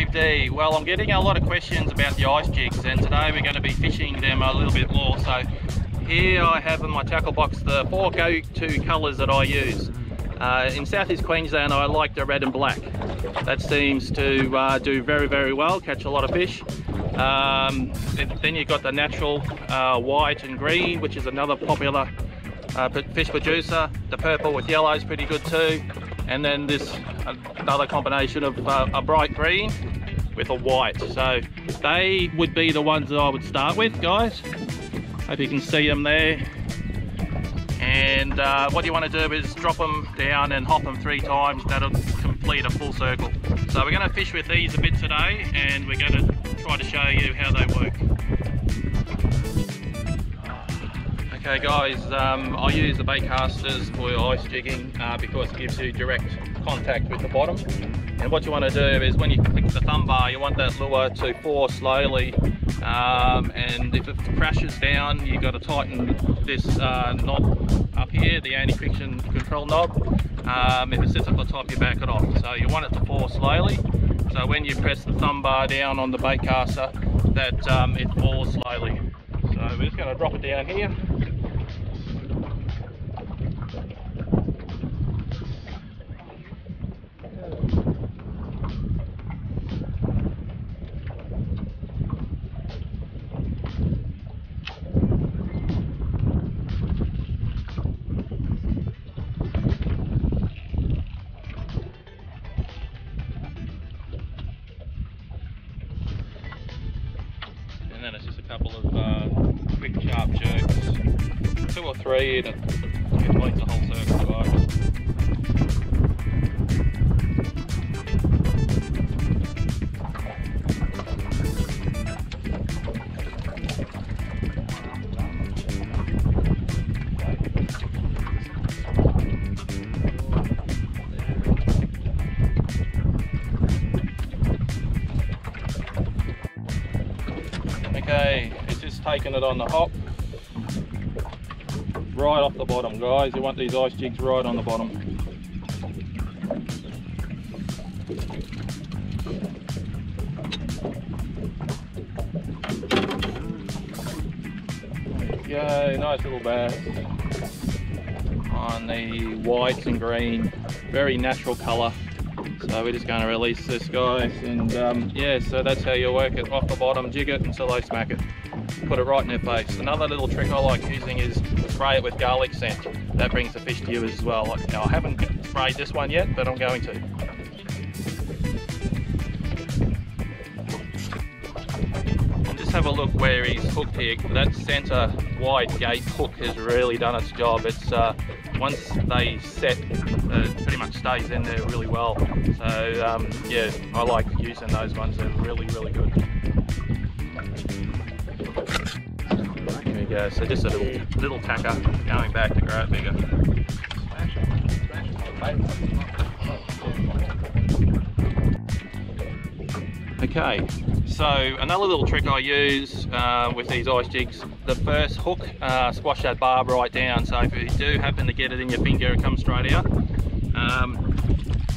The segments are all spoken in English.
Steve D. Well, I'm getting a lot of questions about the ice jigs and today we're going to be fishing them a little bit more. So here I have in my tackle box the four go-to colours that I use. Uh, in southeast Queensland I like the red and black. That seems to uh, do very very well, catch a lot of fish. Um, then you've got the natural uh, white and green which is another popular uh, fish producer. The purple with yellow is pretty good too. And then this another combination of uh, a bright green with a white. So they would be the ones that I would start with guys. Hope you can see them there and uh, what you want to do is drop them down and hop them three times that'll complete a full circle so we're going to fish with these a bit today and we're going to try to show you how they work okay guys um, I use the bait casters for ice jigging uh, because it gives you direct contact with the bottom. And what you want to do is when you click the thumb bar you want that lure to fall slowly um, and if it crashes down you've got to tighten this uh, knob up here the anti-friction control knob. Um, if it sits at the top you back it off. So you want it to fall slowly. So when you press the thumb bar down on the bait caster that um, it falls slowly. So we're just going to drop it down here couple of uh, quick sharp jerks. Two or three and it completes the whole circle guys. Taking it on the hop. Right off the bottom, guys. You want these ice jigs right on the bottom. Go, nice little bass on the whites and green. Very natural colour. So we're just going to release this guy and um, yeah so that's how you work it off the bottom jig it until they smack it. Put it right in their face. Another little trick I like using is spray it with garlic scent. That brings the fish to you as well. Like, now I haven't sprayed this one yet but I'm going to just have a look where he's hooked here that center wide gape hook has really done its job it's uh, once they set, uh, pretty much stays in there really well. So um, yeah, I like using those ones. They're really, really good. Here we go. So just a little, little tacker going back to grow it bigger. Okay, so another little trick I use uh, with these ice jigs, the first hook, uh, squash that barb right down. So if you do happen to get it in your finger, it comes straight out. Um,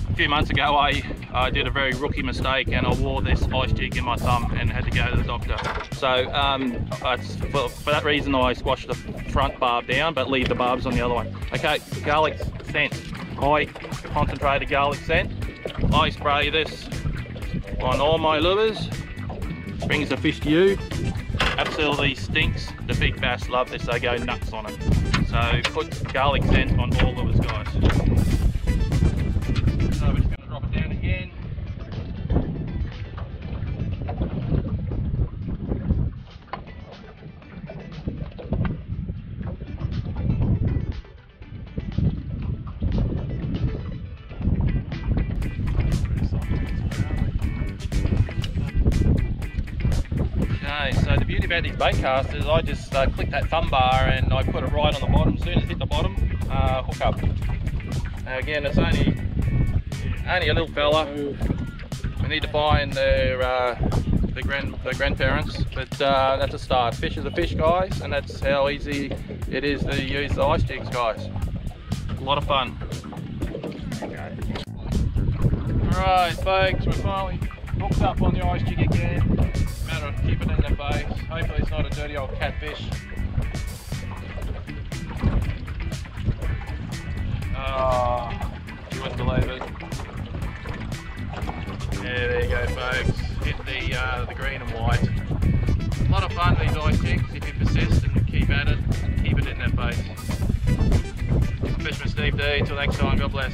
a few months ago, I, I did a very rookie mistake and I wore this ice jig in my thumb and had to go to the doctor. So um, for, that reason, I squash the front barb down, but leave the barbs on the other one. Okay, garlic scent. I concentrated garlic scent. I spray this on all my lures brings the fish to you. Absolutely stinks. The big bass love this. They go nuts on it. So put garlic scent on all lures guys. So we're just going to drop it down again So the beauty about these bait casters, I just uh, click that thumb bar and I put it right on the bottom. As soon as it hit the bottom, uh, hook up. Now again, it's only only a little fella. We need to find their uh, the grand grandparents, but uh, that's a start. Fish is a fish, guys, and that's how easy it is to use the ice jigs, guys. A lot of fun. Alright, folks, we're finally Hooked up on the ice jig again. Matter of keeping it in the base. Hopefully it's not a dirty old catfish. Oh, you wouldn't believe it. Yeah, there you go folks. Hit the, uh, the green and white. A lot of fun these ice jigs if you persist and keep at it, keep it in that base. Fisherman Steve D, till next time, God bless.